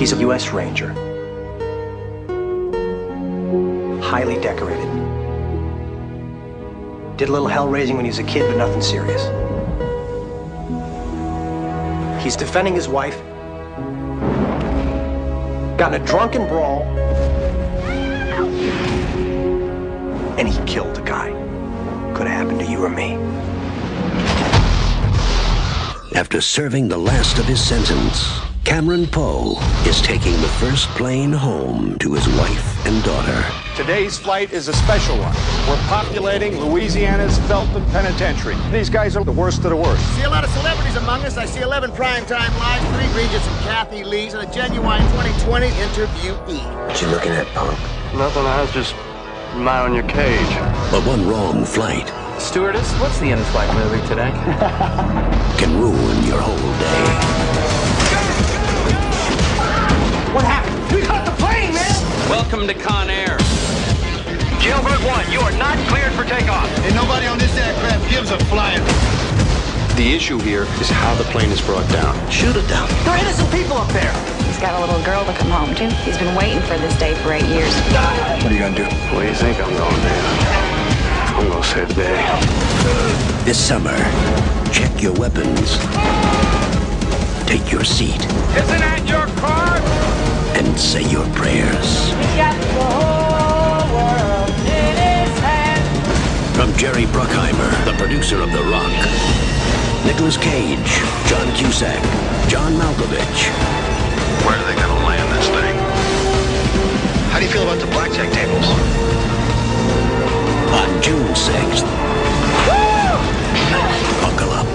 He's a U.S. Ranger. Highly decorated. Did a little hell raising when he was a kid, but nothing serious. He's defending his wife. Got in a drunken brawl. And he killed a guy. Could have happened to you or me. After serving the last of his sentence, Cameron Poe is taking the first plane home to his wife and daughter. Today's flight is a special one. We're populating Louisiana's Feltum Penitentiary. These guys are the worst of the worst. See a lot of celebrities among us. I see 11 primetime lives, three Regis and Kathie Lees, and a genuine 20/20 interviewee. What you looking at, punk? Nothing, I was just mind on your cage. But one wrong flight Stewardess, what's the in-flight movie today? can Welcome to Con Air. Jailbird 1, you are not cleared for takeoff. And nobody on this aircraft gives a flying. The issue here is how the plane is brought down. Shoot it down. There are innocent people up there. He's got a little girl to come home to. He's been waiting for this day for eight years. What are you gonna do? Where do you think I'm going, man? I'm gonna save the day. This summer, check your weapons. Take your seat Isn't that your car? and say your prayers. Jerry Bruckheimer, the producer of The Rock, Nicolas Cage, John Cusack, John Malkovich, Where are they gonna land this thing? How do you feel about the blackjack tables? on June 6th. Buckle up.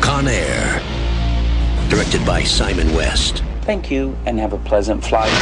Con Air. Directed by Simon West. Thank you, and have a pleasant flight.